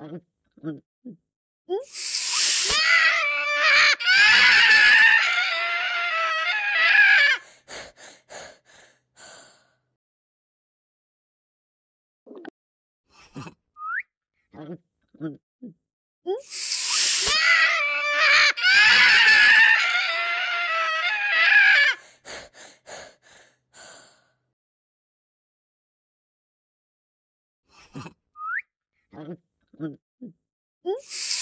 Mm-hmm. 응? Mm-hmm.